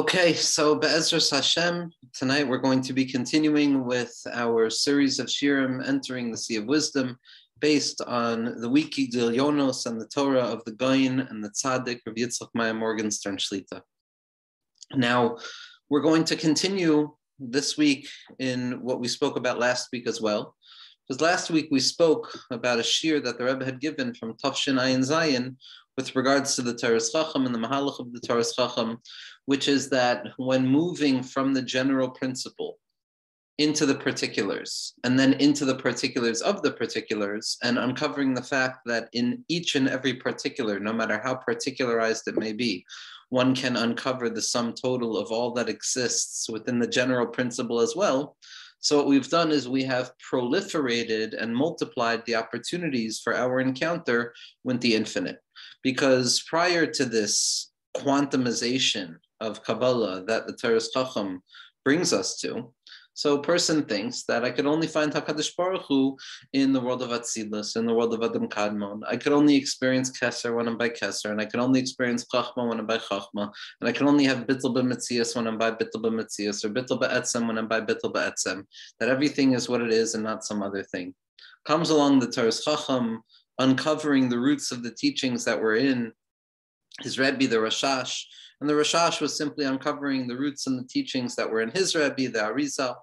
Okay, so Be'ezras Hashem, tonight we're going to be continuing with our series of Shirim entering the Sea of Wisdom based on the Wiki Yonos and the Torah of the Gaon and the Tzaddik of Yitzchak Meir Morgenstern Shlita. Now, we're going to continue this week in what we spoke about last week as well. Because last week we spoke about a shir that the Rebbe had given from Tafshin Ayin Zayin with regards to the Taras Chacham and the Mahalach of the Taras Chacham, which is that when moving from the general principle into the particulars and then into the particulars of the particulars and uncovering the fact that in each and every particular, no matter how particularized it may be, one can uncover the sum total of all that exists within the general principle as well. So, what we've done is we have proliferated and multiplied the opportunities for our encounter with the infinite. Because prior to this quantumization of Kabbalah that the Teres Chacham brings us to. So a person thinks that I could only find Hakadosh Baruch Hu in the world of Atzilus, in the world of Adam Kadmon. I could only experience Kesser when I'm by Kesser, and I could only experience Chachma when I'm by Chachma, and I can only have Bittel b'Metzias when I'm by Bittel b'Metzias, or Bittel b'Etzem when I'm by Bittel b'Etzem. That everything is what it is and not some other thing. Comes along the Teres Chacham, uncovering the roots of the teachings that were in his Rebbe, the Rashash, and the Rashash was simply uncovering the roots and the teachings that were in his Rebbe, the Arizal,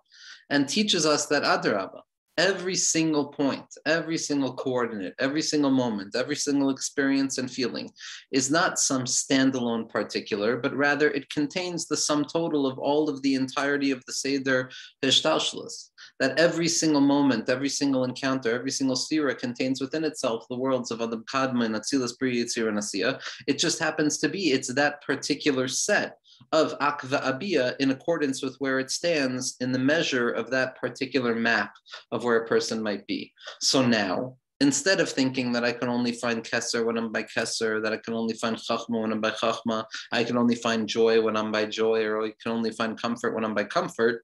and teaches us that Adarabah, every single point, every single coordinate, every single moment, every single experience and feeling is not some standalone particular, but rather it contains the sum total of all of the entirety of the Seder Hishtalshlus that every single moment, every single encounter, every single sphera contains within itself the worlds of Adam Kadma and Atzilus Yitzir and Asiya. It just happens to be, it's that particular set of Akva Abia in accordance with where it stands in the measure of that particular map of where a person might be. So now, instead of thinking that I can only find Kesser when I'm by Kesser, that I can only find Chachma when I'm by Chachma, I can only find joy when I'm by joy, or I can only find comfort when I'm by comfort,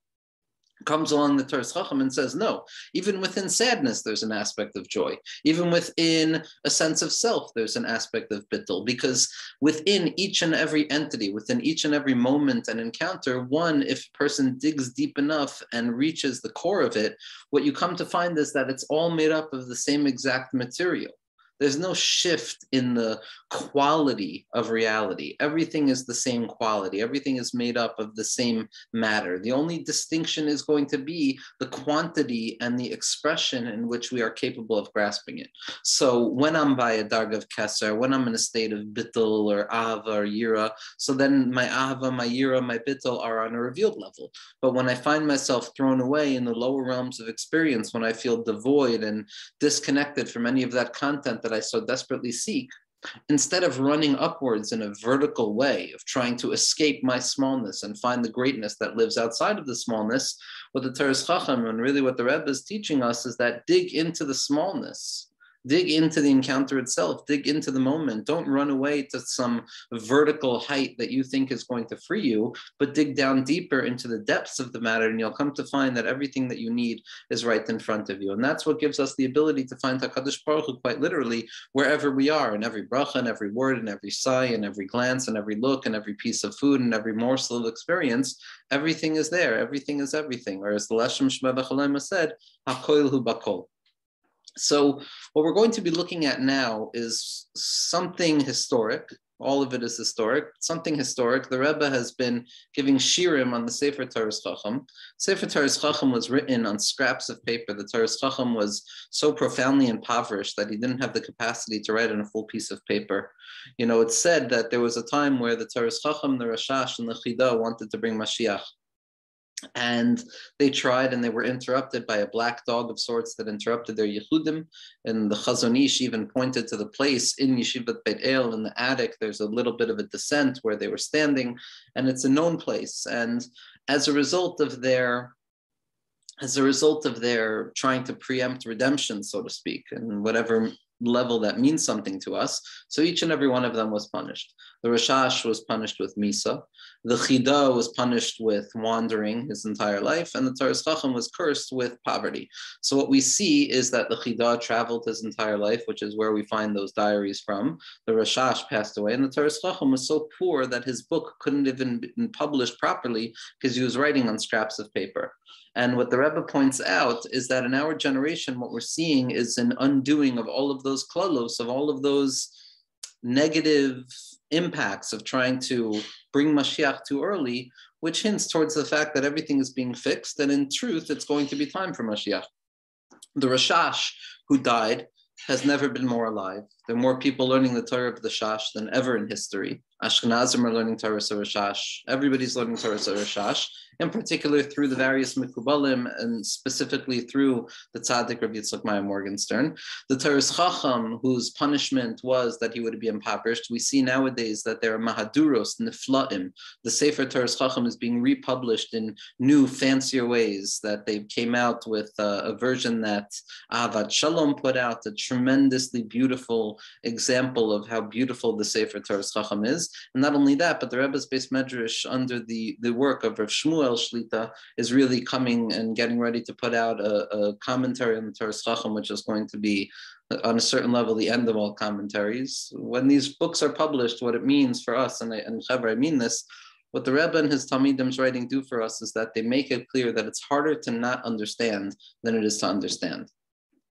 comes along the Torah Chacham and says, no, even within sadness, there's an aspect of joy. Even within a sense of self, there's an aspect of bittul, because within each and every entity, within each and every moment and encounter, one, if a person digs deep enough and reaches the core of it, what you come to find is that it's all made up of the same exact material. There's no shift in the quality of reality. Everything is the same quality. Everything is made up of the same matter. The only distinction is going to be the quantity and the expression in which we are capable of grasping it. So when I'm by a darg of keser, when I'm in a state of bittul or ava or yira, so then my ava, my yira, my bittul are on a revealed level. But when I find myself thrown away in the lower realms of experience, when I feel devoid and disconnected from any of that content that I so desperately seek, instead of running upwards in a vertical way of trying to escape my smallness and find the greatness that lives outside of the smallness, what the Teres Chacham and really what the Rebbe is teaching us is that dig into the smallness dig into the encounter itself, dig into the moment. Don't run away to some vertical height that you think is going to free you, but dig down deeper into the depths of the matter, and you'll come to find that everything that you need is right in front of you. And that's what gives us the ability to find Hakadosh Baruch Hu quite literally wherever we are, in every bracha, and every word, and every sigh, and every glance, and every look, and every piece of food, and every morsel of experience. Everything is there. Everything is everything. Or as the Leshem Shema said, Hakoil Hu Bakol. So, what we're going to be looking at now is something historic. All of it is historic, something historic. The Rebbe has been giving shirim on the Sefer Taras Chacham. Sefer Taras Chacham was written on scraps of paper. The Taras Chacham was so profoundly impoverished that he didn't have the capacity to write on a full piece of paper. You know, it's said that there was a time where the Taras Chacham, the Rashash, and the Chida wanted to bring Mashiach and they tried and they were interrupted by a black dog of sorts that interrupted their yichudim. And the Chazon Ish even pointed to the place in Yeshivat Beit El in the attic. There's a little bit of a descent where they were standing, and it's a known place. And as a result of their as a result of their trying to preempt redemption, so to speak, and whatever level that means something to us. So each and every one of them was punished. The Rashash was punished with Misa. The Chida was punished with wandering his entire life, and the Taras Chacham was cursed with poverty. So what we see is that the Chida traveled his entire life, which is where we find those diaries from. The Rashash passed away, and the Taras Chacham was so poor that his book couldn't even been published properly because he was writing on scraps of paper. And what the Rebbe points out is that in our generation, what we're seeing is an undoing of all of those klalos, of all of those negative impacts of trying to bring Mashiach too early, which hints towards the fact that everything is being fixed, and in truth, it's going to be time for Mashiach. The Rashash, who died, has never been more alive. There are more people learning the Torah of the Shash than ever in history. Ashkenazim are learning Torah Sarashash. Everybody's learning Torah Sarashash in particular through the various Mikubalim and specifically through the Tzaddik Rabbi Yitzchak Meir Morgenstern. The Teres Chacham, whose punishment was that he would be impoverished, we see nowadays that there are Mahaduros, Niflaim. The Sefer Teres Chacham is being republished in new, fancier ways, that they came out with a, a version that Avad Shalom put out, a tremendously beautiful example of how beautiful the Sefer Torah Chacham is. And not only that, but the Rebbe's beis medrash under the, the work of Rav Shmuel Shlita is really coming and getting ready to put out a, a commentary on the Torah Chacham, which is going to be uh, on a certain level the end of all commentaries. When these books are published, what it means for us, and I, and Chaber, I mean this, what the Rebbe and his Talmidim's writing do for us is that they make it clear that it's harder to not understand than it is to understand.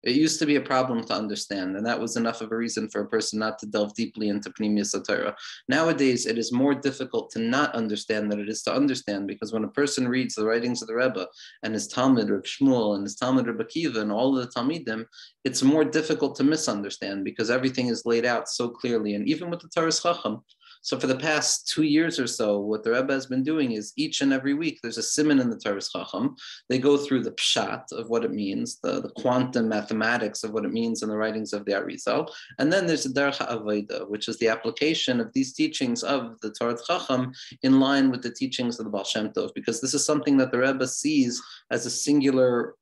It used to be a problem to understand, and that was enough of a reason for a person not to delve deeply into Pnimius Torah. Nowadays, it is more difficult to not understand than it is to understand, because when a person reads the writings of the Rebbe and his Talmid, Reb Shmuel, and his Talmid, Reb Akiva, and all of the Talmidim, it's more difficult to misunderstand because everything is laid out so clearly. And even with the Torah Chacham, so for the past two years or so, what the Rebbe has been doing is each and every week there's a simon in the Torah Chacham. They go through the pshat of what it means, the, the quantum mathematics of what it means in the writings of the Arizal, and then there's the Derech Avoda, which is the application of these teachings of the Torah Chacham in line with the teachings of the Baal Shem Tov, because this is something that the Rebbe sees as a singular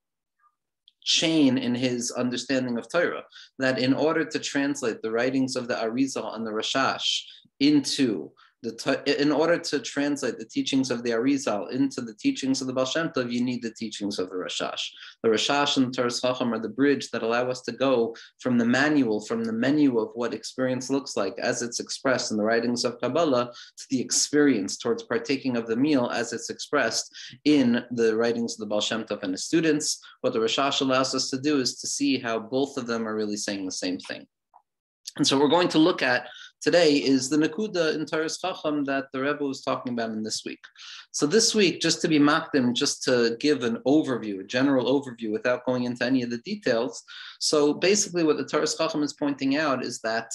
chain in his understanding of Torah, that in order to translate the writings of the Arizal and the Rashash into the in order to translate the teachings of the Arizal into the teachings of the Baal Shem Tov, you need the teachings of the Rashash. The Rashash and the Chacham are the bridge that allow us to go from the manual, from the menu of what experience looks like as it's expressed in the writings of Kabbalah to the experience towards partaking of the meal as it's expressed in the writings of the Baal Shem Tov and his students. What the Rashash allows us to do is to see how both of them are really saying the same thing. And so we're going to look at today is the Nakuda in Taras Chacham that the Rebbe was talking about in this week. So this week, just to be makdim, just to give an overview, a general overview without going into any of the details. So basically what the Taras Chacham is pointing out is that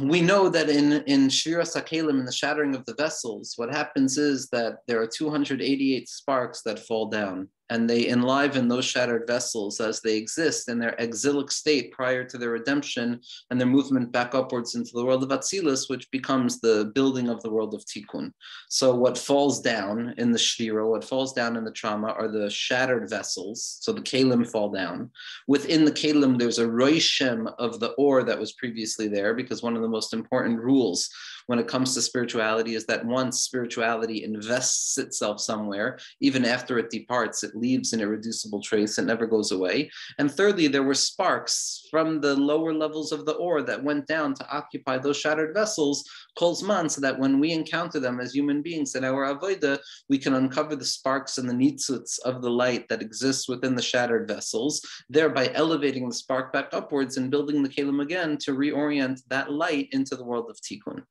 we know that in, in Shviras Hakelim, in the shattering of the vessels, what happens is that there are 288 sparks that fall down and they enliven those shattered vessels as they exist in their exilic state prior to their redemption and their movement back upwards into the world of Atzilus, which becomes the building of the world of Tikkun. So what falls down in the Shvira, what falls down in the trauma are the shattered vessels. So the Kalim fall down. Within the Kalim, there's a Roishem of the ore that was previously there, because one of the most important rules when it comes to spirituality is that once spirituality invests itself somewhere, even after it departs, it leaves an irreducible trace, it never goes away. And thirdly, there were sparks from the lower levels of the ore that went down to occupy those shattered vessels, kolzman, so that when we encounter them as human beings in our avoida, we can uncover the sparks and the nitzuts of the light that exists within the shattered vessels, thereby elevating the spark back upwards and building the kalim again to reorient that light into the world of tikkun.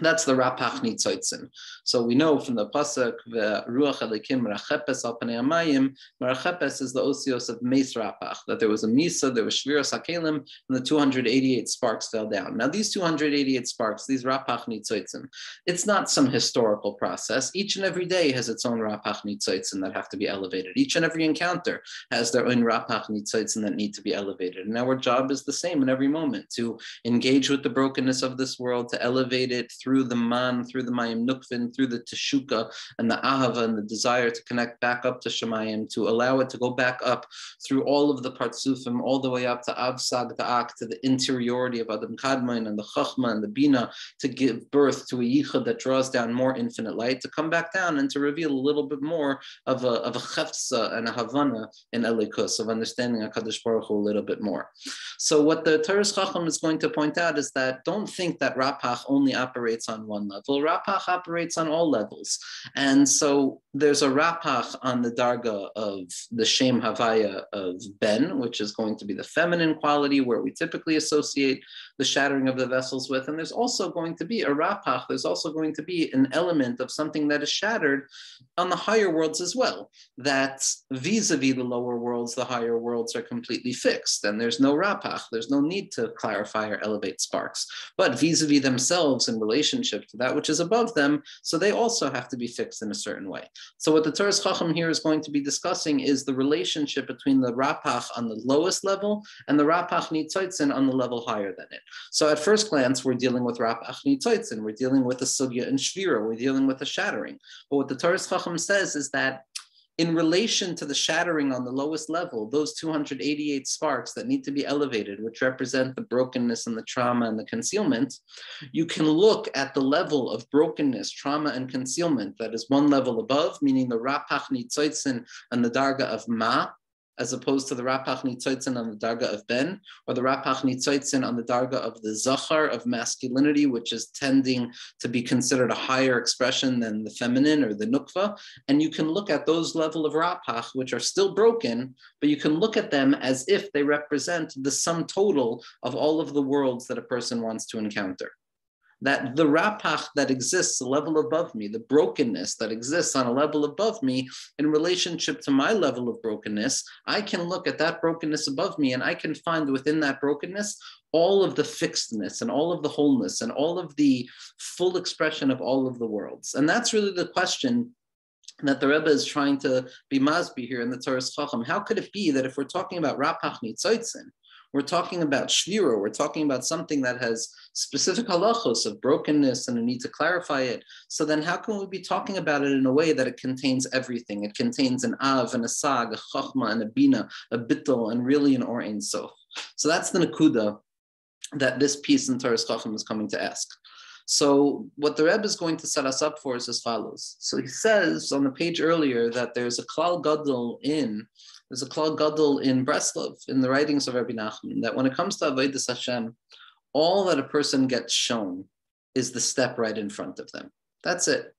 That's the Rapach Nitzoitzin. So we know from the pasuk Ruach Elikim Merachepes Al Panei Amayim. Merachepes is the osios of Meis Rapach. That there was a Misa, there was Shviras Hakelim, and the 288 sparks fell down. Now these 288 sparks, these Rapach Nitzoitzin, it's not some historical process. Each and every day has its own Rapach Nitzoitzin that have to be elevated. Each and every encounter has their own Rapach Nitzoitzin that need to be elevated. And our job is the same in every moment to engage with the brokenness of this world, to elevate it through the man, through the Mayim Nukvin, through the Teshuka and the Ahava and the desire to connect back up to Shemayim, to allow it to go back up through all of the Partsufim, all the way up to Avsag Da'ak, to the interiority of Adam Kadmain and the Chachma and the Bina, to give birth to a Yichud that draws down more infinite light, to come back down and to reveal a little bit more of a, of a chefza and a Havana in Elikus, of understanding HaKadosh Baruch Hu a little bit more. So what the Toras Chacham is going to point out is that don't think that Rapach only operates on one level. Rapach operates on all levels. And so there's a Rapach on the Darga of the Shem Havaya of Ben, which is going to be the feminine quality where we typically associate the shattering of the vessels with. And there's also going to be a Rapach, there's also going to be an element of something that is shattered on the higher worlds as well. That vis-a-vis the lower worlds, the higher worlds are completely fixed and there's no Rapach, there's no need to clarify or elevate sparks. But vis-a-vis themselves in relationship to that which is above them, so they also have to be fixed in a certain way. So what the Toras Chacham here is going to be discussing is the relationship between the Rapach on the lowest level and the Rapach Nitzoitzin on the level higher than it. So at first glance, we're dealing with Rapach Nitzoitzin, we're dealing with the Sugya and Shvira, we're dealing with the shattering. But what the Toras Chacham says is that in relation to the shattering on the lowest level, those 288 sparks that need to be elevated, which represent the brokenness and the trauma and the concealment, you can look at the level of brokenness, trauma, and concealment that is one level above, meaning the Rapach Nitzoitzin and the Darga of Ma, as opposed to the Rapach Nitzoitzin on the Darga of Ben, or the Rapach Nitzoitzin on the Darga of the Zachar of masculinity, which is tending to be considered a higher expression than the feminine or the Nukva. And you can look at those level of Rapach, which are still broken, but you can look at them as if they represent the sum total of all of the worlds that a person wants to encounter that the rapach that exists a level above me, the brokenness that exists on a level above me in relationship to my level of brokenness, I can look at that brokenness above me and I can find within that brokenness all of the fixedness and all of the wholeness and all of the full expression of all of the worlds. And that's really the question that the Rebbe is trying to be masbi here in the Toras Chacham. How could it be that if we're talking about Rapach Nitzoitzin, we're talking about shvira. We're talking about something that has specific halachos of brokenness and a need to clarify it. So then, how can we be talking about it in a way that it contains everything? It contains an av and a sag, a chachma and a bina, a bittel, and really an or ein sof. So that's the nakuda that this piece in Toras Chacham is coming to ask. So what the Rebbe is going to set us up for is as follows. So he says on the page earlier that there's a klal gadol in there's a Klal Gadol in Breslov, in the writings of Rabbi Nachman, that when it comes to Avodah Hashem, all that a person gets shown is the step right in front of them. That's it.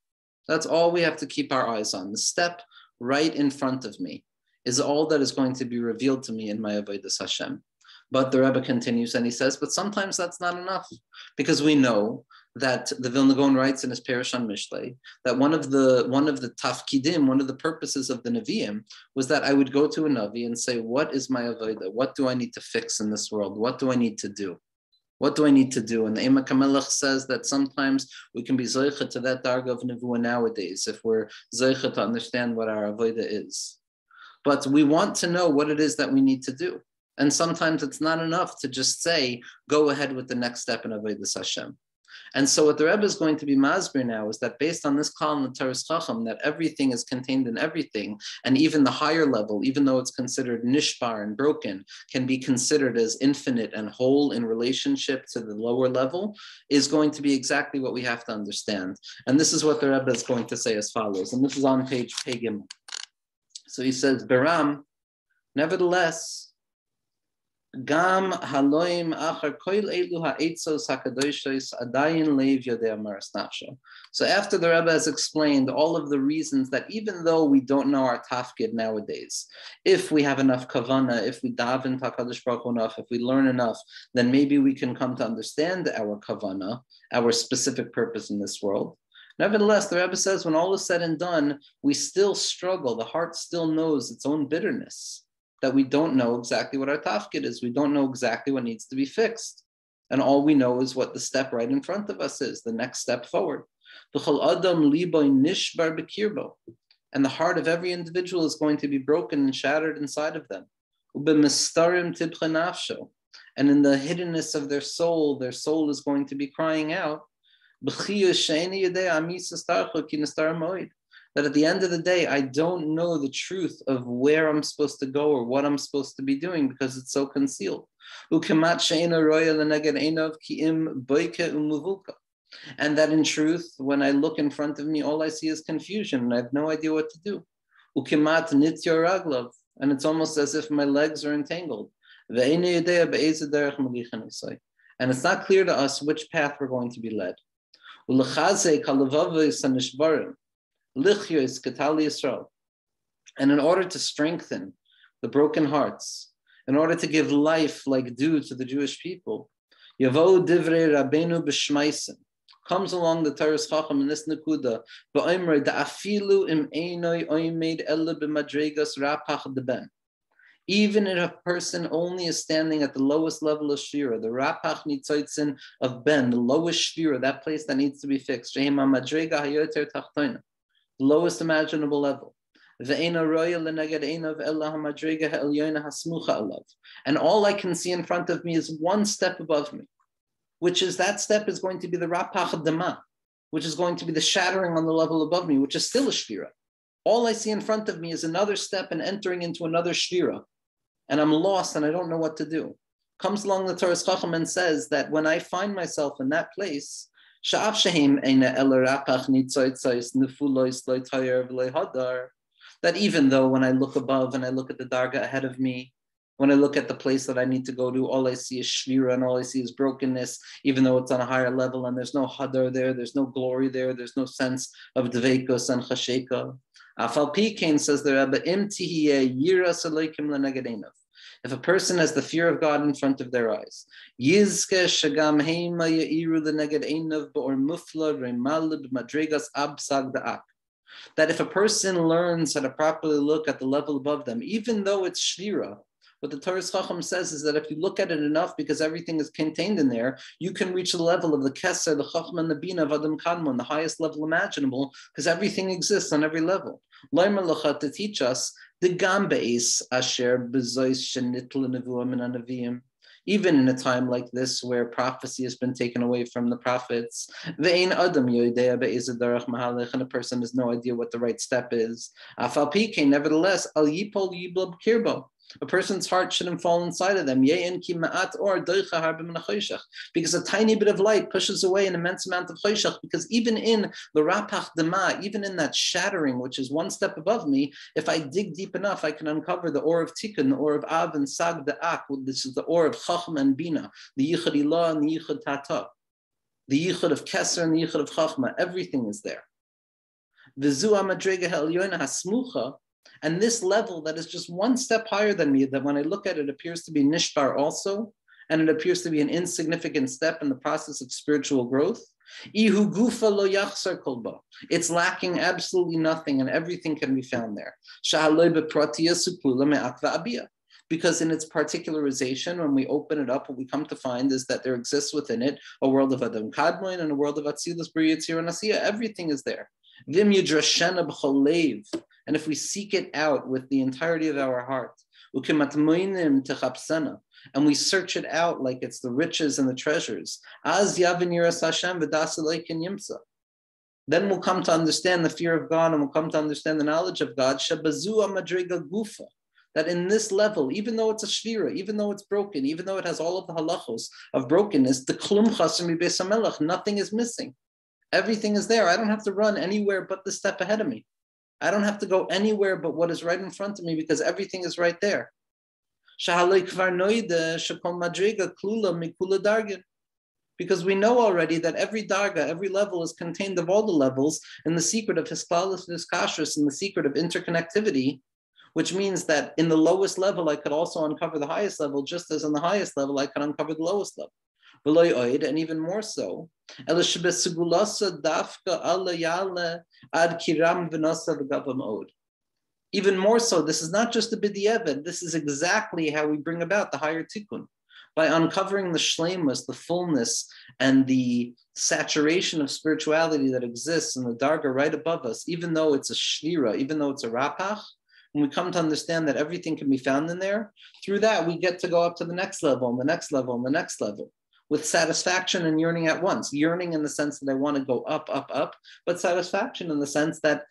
That's all we have to keep our eyes on. The step right in front of me is all that is going to be revealed to me in my Avodah Hashem. But the Rebbe continues and he says, but sometimes that's not enough because we know that the Vilna Gaon writes in his Peirush on Mishlei that one of the one of the tafkidim, one of the purposes of the Nevi'im was that I would go to a Navi and say, what is my avodah? What do I need to fix in this world? What do I need to do? What do I need to do? And the Emek HaMelech says that sometimes we can be zeicha to that darga of nevuah nowadays if we're zeicha to understand what our avodah is. But we want to know what it is that we need to do. And sometimes it's not enough to just say, go ahead with the next step in avodah Hashem. And so what the Rebbe is going to be masbir now is that based on this column of Toras Chacham, that everything is contained in everything, and even the higher level, even though it's considered nishbar and broken, can be considered as infinite and whole in relationship to the lower level, is going to be exactly what we have to understand. And this is what the Rebbe is going to say as follows, and this is on page Pegim. So he says, Baram, nevertheless, Achar koil elu ha'etzos hakadoshos adayin leiv yodei amaras nafsho. So after the Rebbe has explained all of the reasons that even though we don't know our tafkid nowadays, if we have enough kavana, if we daven Hakadosh Baruch enough, if we learn enough, then maybe we can come to understand our kavana, our specific purpose in this world. Nevertheless, the Rebbe says when all is said and done, we still struggle. The heart still knows its own bitterness that we don't know exactly what our tafkid is. We don't know exactly what needs to be fixed. And all we know is what the step right in front of us is, the next step forward. And the heart of every individual is going to be broken and shattered inside of them. And in the hiddenness of their soul, their soul is going to be crying out. That at the end of the day, I don't know the truth of where I'm supposed to go or what I'm supposed to be doing because it's so concealed. And that in truth, when I look in front of me, all I see is confusion and I have no idea what to do. And it's almost as if my legs are entangled. And it's not clear to us which path we're going to be led. And in order to strengthen the broken hearts, in order to give life like dew to the Jewish people, Yavo Divrei Rabbeinu B'Shmaisen comes along the Torah's Chacham in this Nakuda, Ba'imre Da'afilu im Einoi Oimed Ella B'Madregas Rapach Deben. Even if a person only is standing at the lowest level of Shvira, the Rapach Nitzoitzin of Ben, the lowest Shvira, that place that needs to be fixed, Shehima Madrega Hayoter Tachtoina lowest imaginable level. And all I can see in front of me is one step above me, which is that step is going to be the Rapach Dama, which is going to be the shattering on the level above me, which is still a Shvira. All I see in front of me is another step and entering into another Shvira. And I'm lost and I don't know what to do. Comes along the Torah Chacham and says that when I find myself in that place, that even though when I look above and I look at the darga ahead of me, when I look at the place that I need to go to, all I see is shvira and all I see is brokenness, even though it's on a higher level and there's no hadar there, there's no glory there, there's no sense of dveikos and chasheka. Afal Pikain says the Rebbe, im yira salaykim if a person has the fear of God in front of their eyes, that if a person learns how to properly look at the level above them, even though it's shvira, what the Torah Chacham says is that if you look at it enough, because everything is contained in there, you can reach the level of the Keser, the Chacham, and the Bina of Adam Kadmon, the highest level imaginable, because everything exists on every level. To teach us the gambeis asher bezois shenitl nevuah even in a time like this where prophecy has been taken away from the prophets, Ve'ein adam mahalich, and a person has no idea what the right step is. Nevertheless, al yipol yiblab. A person's heart shouldn't fall inside of them. Because a tiny bit of light pushes away an immense amount of choshech. Because even in the rapach dema, even in that shattering, which is one step above me, if I dig deep enough, I can uncover the or of tikkun, the or of av and sag the ak. This is the or of chacham and bina, the yichud ilah and the yichud tata, the yichud of keser and the yichud of chachma. Everything is there. The zu amadrega ha'elyona hasmucha and this level that is just one step higher than me, that when I look at it, appears to be nishbar also, and it appears to be an insignificant step in the process of spiritual growth. Ihu gufa lo kolba. It's lacking absolutely nothing, and everything can be found there. Because in its particularization, when we open it up, what we come to find is that there exists within it a world of Adam Kadmoin and a world of Atzilus Briyatzir and Asiya. Everything is there. Vim yudrashena b'cholev. And if we seek it out with the entirety of our heart, and we search it out like it's the riches and the treasures, then we'll come to understand the fear of God and we'll come to understand the knowledge of God. That in this level, even though it's a shvira, even though it's broken, even though it has all of the halachos of brokenness, the klum nothing is missing. Everything is there. I don't have to run anywhere but the step ahead of me. I don't have to go anywhere but what is right in front of me because everything is right there. Because we know already that every darga, every level is contained of all the levels in the secret of hiskalis and in the secret of interconnectivity, which means that in the lowest level, I could also uncover the highest level, just as in the highest level, I could uncover the lowest level and even more so. Even more so, this is not just a bidiyeved, this is exactly how we bring about the higher tikkun. By uncovering the shlemus, the fullness, and the saturation of spirituality that exists in the darga right above us, even though it's a shvira, even though it's a rapach, when we come to understand that everything can be found in there, through that we get to go up to the next level and the next level and the next level with satisfaction and yearning at once. Yearning in the sense that I want to go up, up, up, but satisfaction in the sense that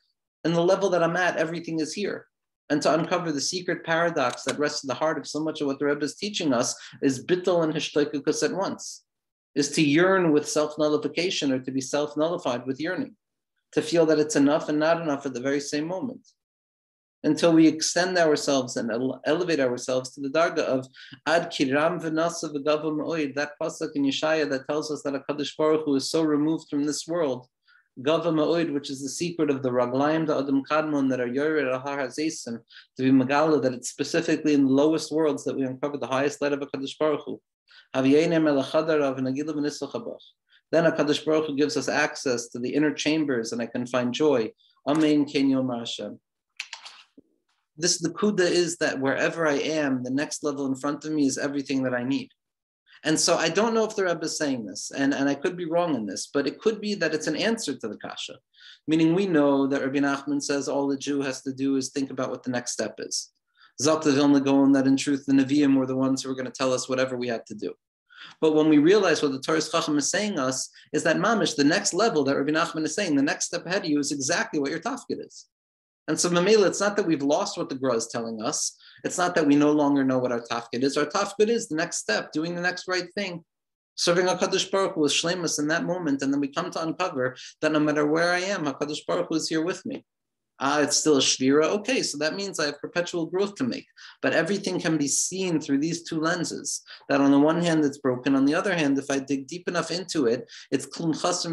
in the level that I'm at, everything is here. And to uncover the secret paradox that rests in the heart of so much of what the Rebbe is teaching us is bittul and hishtoikukus at once, is to yearn with self-nullification or to be self-nullified with yearning, to feel that it's enough and not enough at the very same moment until we extend ourselves and elevate ourselves to the darga of ad kiram v'nasa v'gavam oid, that pasuk in Yeshaya that tells us that a Kadosh Baruch Hu is so removed from this world, gavam oid, which is the secret of the raglayim da adam kadmon that are yored ahar hazesim, to be magala, that it's specifically in the lowest worlds that we uncover the highest light of a Kadosh Baruch Hu. Then a Kadosh Baruch Hu gives us access to the inner chambers and I can find joy. Amen. Ken Yom Hashem this the kuda is that wherever I am, the next level in front of me is everything that I need. And so I don't know if the Rebbe is saying this, and, and I could be wrong in this, but it could be that it's an answer to the kasha. Meaning we know that Rabbi Nachman says all the Jew has to do is think about what the next step is. Zalta Vilna Gaon that in truth the Nevi'im were the ones who were going to tell us whatever we had to do. But when we realize what the Torah Chacham is saying us is that mamish, the next level that Rabbi Nachman is saying, the next step ahead of you is exactly what your tafkid is. And so Mamela, it's not that we've lost what the Gra is telling us. It's not that we no longer know what our tafkid is. Our tafkid is the next step, doing the next right thing. Serving HaKadosh Baruch Hu with shlemus in that moment. And then we come to uncover that no matter where I am, HaKadosh Baruch Hu is here with me. Ah, it's still a shvira. Okay, so that means I have perpetual growth to make. But everything can be seen through these two lenses. That on the one hand, it's broken. On the other hand, if I dig deep enough into it, it's klum chaser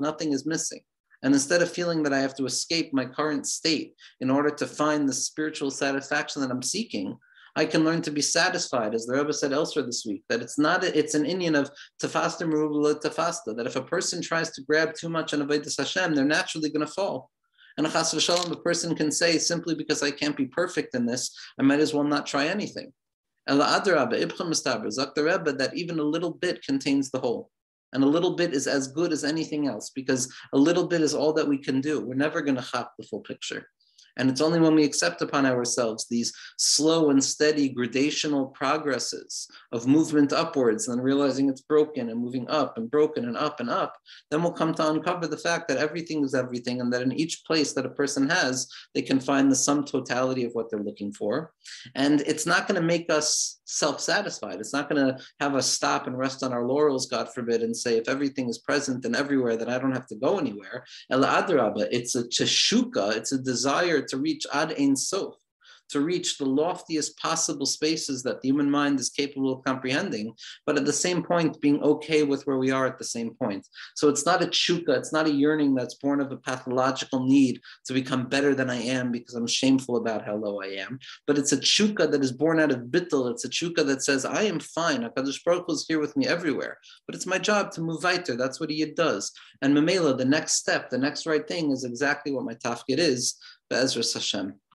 Nothing is missing. And instead of feeling that I have to escape my current state in order to find the spiritual satisfaction that I'm seeking, I can learn to be satisfied, as the Rebbe said elsewhere this week, that it's not, it's an Indian of tafasta merubula tafasta, that if a person tries to grab too much on Avodah Hashem, they're naturally going to fall. And a chas v'shalom, a person can say, simply because I can't be perfect in this, I might as well not try anything. And the Rebbe, that even a little bit contains the whole. And a little bit is as good as anything else because a little bit is all that we can do. We're never going to chop the full picture. And it's only when we accept upon ourselves these slow and steady gradational progresses of movement upwards and realizing it's broken and moving up and broken and up and up, then we'll come to uncover the fact that everything is everything and that in each place that a person has, they can find the sum totality of what they're looking for. And it's not going to make us self satisfied. It's not going to have us stop and rest on our laurels, God forbid, and say, if everything is present and everywhere, then I don't have to go anywhere. El Adraba, it's a teshuka, it's a desire to reach Ad Ein Sof to reach the loftiest possible spaces that the human mind is capable of comprehending, but at the same point, being okay with where we are at the same point. So it's not a chuka, it's not a yearning that's born of a pathological need to become better than I am because I'm shameful about how low I am, but it's a chuka that is born out of bittul. It's a chuka that says, I am fine. HaKadosh Baruch is here with me everywhere, but it's my job to move weiter. That's what he does. And Mamela, the next step, the next right thing is exactly what my tafkid is, Be'ezras Hashem.